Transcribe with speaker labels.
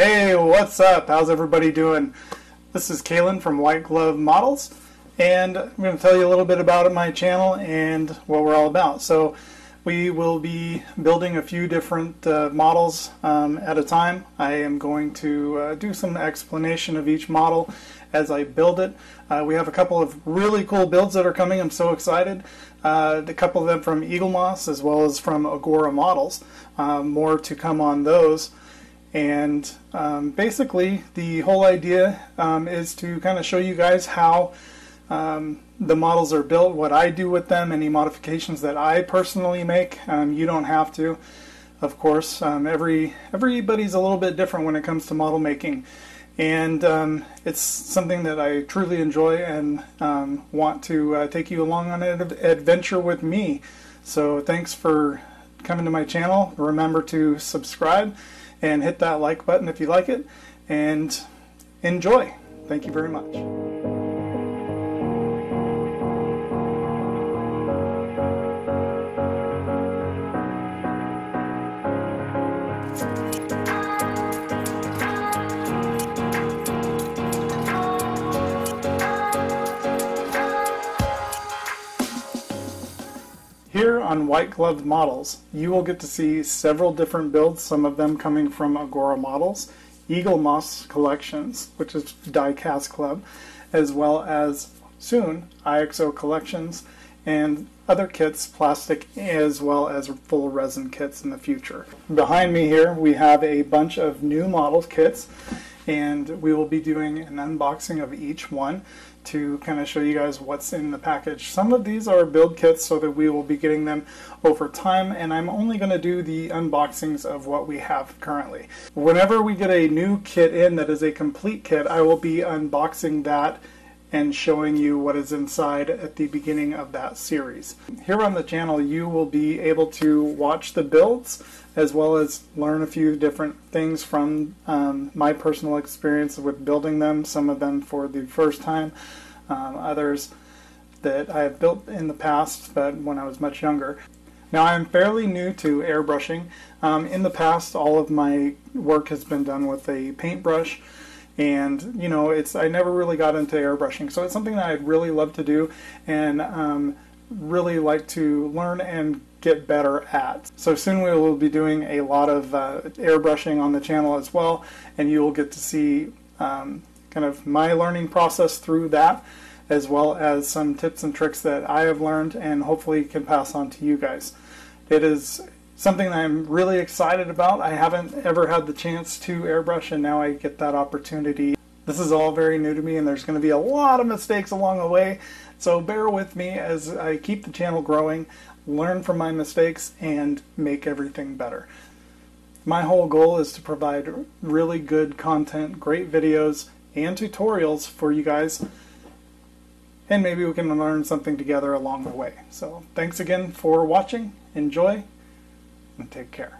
Speaker 1: Hey, what's up? How's everybody doing? This is Kalen from White Glove Models, and I'm going to tell you a little bit about my channel and what we're all about. So, we will be building a few different uh, models um, at a time. I am going to uh, do some explanation of each model as I build it. Uh, we have a couple of really cool builds that are coming. I'm so excited. Uh, a couple of them from Eaglemoss as well as from Agora Models. Um, more to come on those. And um, basically, the whole idea um, is to kind of show you guys how um, the models are built, what I do with them, any modifications that I personally make. Um, you don't have to, of course. Um, every everybody's a little bit different when it comes to model making, and um, it's something that I truly enjoy and want to uh, take you along on an adventure with me. So thanks for coming to my channel. Remember to subscribe and hit that like button if you like it and enjoy. Thank you very much. Here on White Glove Models, you will get to see several different builds, some of them coming from Agora Models, Eaglemoss Collections, which is Die-Cast Club, as well as soon IXO Collections and other kits, plastic as well as full resin kits in the future. Behind me here we have a bunch of new model kits and we will be doing an unboxing of each one to kind of show you guys what's in the package. Some of these are build kits so that we will be getting them over time and I'm only going to do the unboxings of what we have currently. Whenever we get a new kit in that is a complete kit, I will be unboxing that and showing you what is inside at the beginning of that series. Here on the channel you will be able to watch the builds as well as learn a few different things from um, my personal experience with building them, some of them for the first time, um, others that I have built in the past but when I was much younger. Now I'm fairly new to airbrushing. Um, in the past all of my work has been done with a paintbrush and you know it's I never really got into airbrushing so it's something that I'd really love to do and um, really like to learn and get better at. So soon we will be doing a lot of uh, airbrushing on the channel as well and you will get to see um, kind of my learning process through that as well as some tips and tricks that I have learned and hopefully can pass on to you guys. It is something that I'm really excited about. I haven't ever had the chance to airbrush and now I get that opportunity. This is all very new to me and there's going to be a lot of mistakes along the way. So bear with me as I keep the channel growing, learn from my mistakes, and make everything better. My whole goal is to provide really good content, great videos, and tutorials for you guys and maybe we can learn something together along the way. So thanks again for watching. Enjoy and take care.